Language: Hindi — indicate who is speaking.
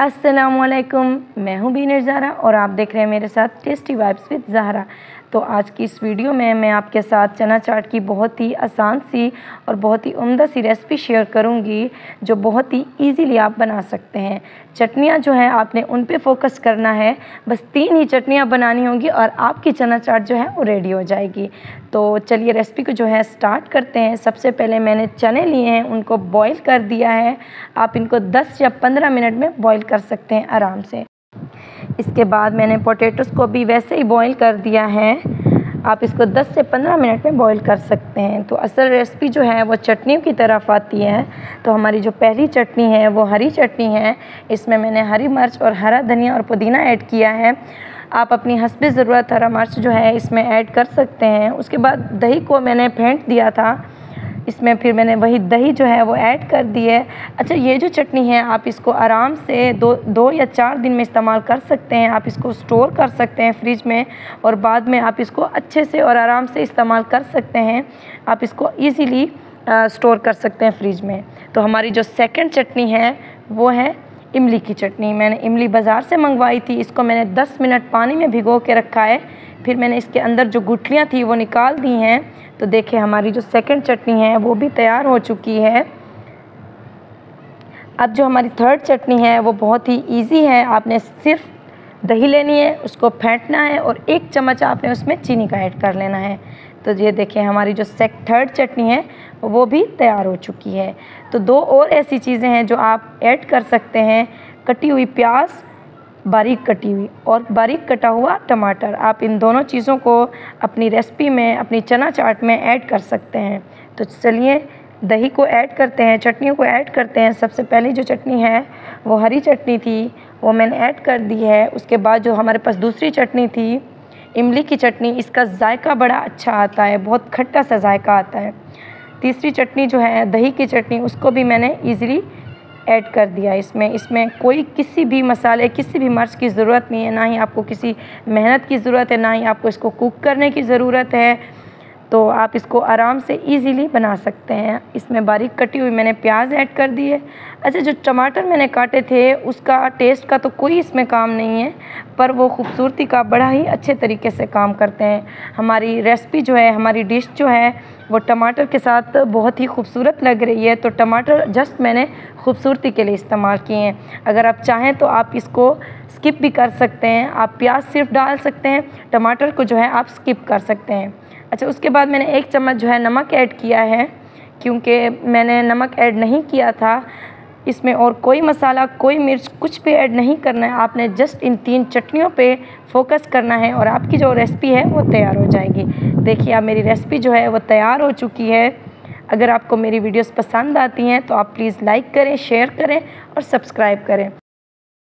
Speaker 1: असलकुम मैं हूँ बी निर्जारा और आप देख रहे हैं मेरे साथ टेस्टी वाइब्स विद जहरा तो आज की इस वीडियो में मैं आपके साथ चना चाट की बहुत ही आसान सी और बहुत ही उम्दा सी रेसिपी शेयर करूँगी, जो बहुत ही इजीली आप बना सकते हैं। चटनियाँ जो हैं, आपने उन पे फोकस करना है। बस तीन ही चटनियाँ बनानी होंगी और आपकी चना चाट जो है, वो रेडी हो जाएगी। तो चलिए रेसिपी को जो है स्टार्ट करते हैं। सबसे पहले मैंने चने लिए हैं, उनको बॉईल कर दिया है। आप इनको 10 या 15 मिनट में बॉईल कर सकते हैं आराम से। इसके बाद मैंने पोटैटोस को भी वैसे ही बॉईल कर दिया है। आप इसको 10 से 15 मिनट में बॉईल कर सकते हैं। तो असल रेसिपी जो है वो चटनियों की तरफ़ आती है। तो हमारी जो पहली चटनी है वो हरी चटनी है। इसमें मैंने हरी मिर्च और हरा धनिया और पुदीना ऐड किया है। आप अपनी हंसबी ज़रूरत हरा मिर्च जो है इसमें ऐड कर सकते हैं। उसके बाद दही को मैंने फेंट दिया था। इसमें फिर मैंने वही दही जो है वो ऐड कर दी है। अच्छा ये जो चटनी है, आप इसको आराम से दो दो या चार दिन में इस्तेमाल कर सकते हैं। आप इसको स्टोर कर सकते हैं फ्रिज में और बाद में आप इसको अच्छे से और आराम से इस्तेमाल कर सकते हैं। आप इसको ईज़िली स्टोर कर सकते हैं फ्रिज में। तो हमारी जो सेकेंड चटनी है, वो है इमली की चटनी मैंने इमली बाज़ार से मंगवाई थी। इसको मैंने 10 मिनट पानी में भिगो के रखा है। फिर मैंने इसके अंदर जो गुठलियाँ थी, वो निकाल दी हैं। तो देखिए, हमारी जो सेकंड चटनी है, वो भी तैयार हो चुकी है। अब जो हमारी थर्ड चटनी है, वो बहुत ही ईजी है। आपने सिर्फ़ दही लेनी है, उसको फेंटना है और एक चम्मच आपने उसमें चीनी का ऐड कर लेना है। तो ये देखें हमारी जो सेक थर्ड चटनी है, वो भी तैयार हो चुकी है। तो दो और ऐसी चीज़ें हैं जो आप ऐड कर सकते हैं। कटी हुई प्याज, बारीक कटी हुई और बारीक कटा हुआ टमाटर। आप इन दोनों चीज़ों को अपनी रेसिपी में, अपनी चना चाट में ऐड कर सकते हैं। तो चलिए, दही को ऐड करते हैं, चटनियों को ऐड करते हैं। सबसे पहली जो चटनी है, वो हरी चटनी थी, वो मैंने ऐड कर दी है। उसके बाद जो हमारे पास दूसरी चटनी थी इमली की चटनी, इसका जायका बड़ा अच्छा आता है, बहुत खट्टा सा जायका आता है। तीसरी चटनी जो है, दही की चटनी, उसको भी मैंने ईज़िली ऐड कर दिया इसमें। इसमें कोई किसी भी मसाले, किसी भी मर्च की ज़रूरत नहीं है, ना ही आपको किसी मेहनत की ज़रूरत है, ना ही आपको इसको कुक करने की ज़रूरत है। तो आप इसको आराम से इजीली बना सकते हैं। इसमें बारीक कटी हुई मैंने प्याज ऐड कर दी है। अच्छा जो टमाटर मैंने काटे थे, उसका टेस्ट का तो कोई इसमें काम नहीं है, पर वो खूबसूरती का बड़ा ही अच्छे तरीके से काम करते हैं। हमारी रेसिपी जो है, हमारी डिश जो है, वो टमाटर के साथ बहुत ही खूबसूरत लग रही है। तो टमाटर जस्ट मैंने खूबसूरती के लिए इस्तेमाल किए हैं। अगर आप चाहें तो आप इसको स्किप भी कर सकते हैं। आप प्याज सिर्फ़ डाल सकते हैं, टमाटर को जो है आप स्किप कर सकते हैं। अच्छा उसके बाद मैंने एक चम्मच जो है नमक ऐड किया है, क्योंकि मैंने नमक ऐड नहीं किया था। इसमें और कोई मसाला, कोई मिर्च, कुछ भी ऐड नहीं करना है। आपने जस्ट इन तीन चटनियों पे फोकस करना है और आपकी जो रेसिपी है वो तैयार हो जाएगी। देखिए आप मेरी रेसिपी जो है वो तैयार हो चुकी है। अगर आपको मेरी वीडियोस पसंद आती हैं तो आप प्लीज़ लाइक करें, शेयर करें और सब्सक्राइब करें।